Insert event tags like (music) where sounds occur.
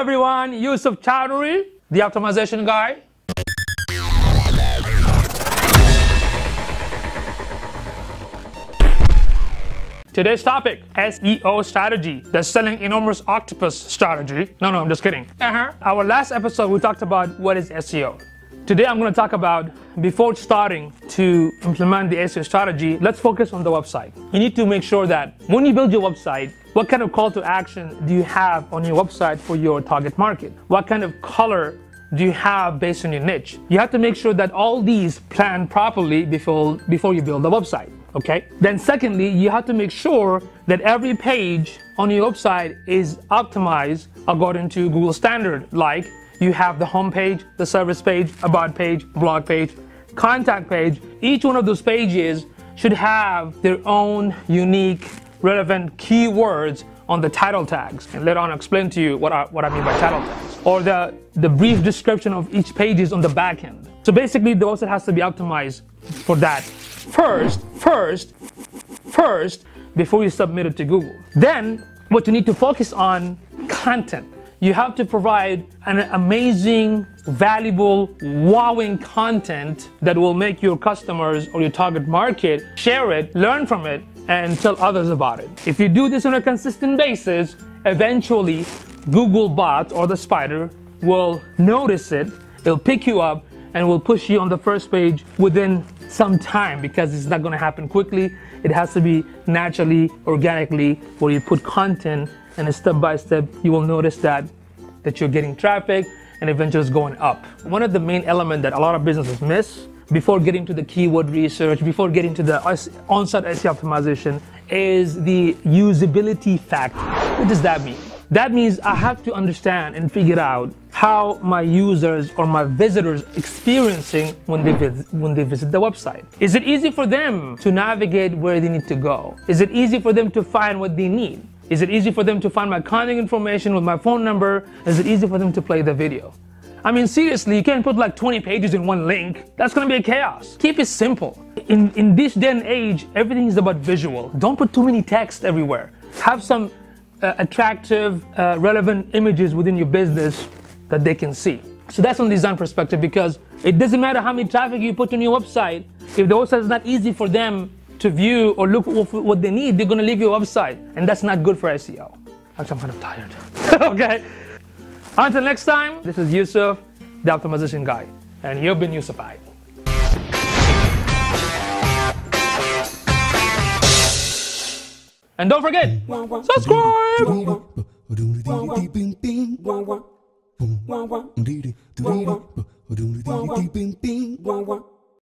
everyone, Yusuf Chowdhury, the optimization guy. Today's topic, SEO strategy, the selling enormous octopus strategy. No, no, I'm just kidding. Uh-huh. Our last episode, we talked about what is SEO. Today, I'm going to talk about before starting to implement the SEO strategy, let's focus on the website. You need to make sure that when you build your website, what kind of call to action do you have on your website for your target market? What kind of color do you have based on your niche? You have to make sure that all these plan properly before, before you build the website okay? Then secondly, you have to make sure that every page on your website is optimized according to Google standard, like you have the home page, the service page, about page, blog page, contact page. Each one of those pages should have their own unique relevant keywords on the title tags. And later on I'll explain to you what I, what I mean by title tags. Or the, the brief description of each page is on the back end. So basically the website has to be optimized for that first, first, first, before you submit it to Google. Then, what you need to focus on content. You have to provide an amazing, valuable, wowing content that will make your customers or your target market share it, learn from it, and tell others about it. If you do this on a consistent basis, eventually Google bot or the spider will notice it, it'll pick you up, and will push you on the first page within some time because it's not going to happen quickly. It has to be naturally, organically, where you put content and step by step, you will notice that that you're getting traffic and eventually it's going up. One of the main elements that a lot of businesses miss before getting to the keyword research, before getting to the on-site SEO optimization is the usability factor. What does that mean? That means I have to understand and figure out how my users or my visitors experiencing when they visit, when they visit the website. Is it easy for them to navigate where they need to go? Is it easy for them to find what they need? Is it easy for them to find my contact information with my phone number? Is it easy for them to play the video? I mean, seriously, you can't put like 20 pages in one link. That's gonna be a chaos. Keep it simple. In, in this day and age, everything is about visual. Don't put too many text everywhere. Have some uh, attractive, uh, relevant images within your business that they can see. So that's from design perspective because it doesn't matter how many traffic you put on your website. If the website is not easy for them to view or look what they need, they're gonna leave your website, and that's not good for SEO. Actually, I'm kind of tired. (laughs) okay. Until next time, this is Yusuf, the optimization guy, and you've been Yusufied. And don't forget, subscribe!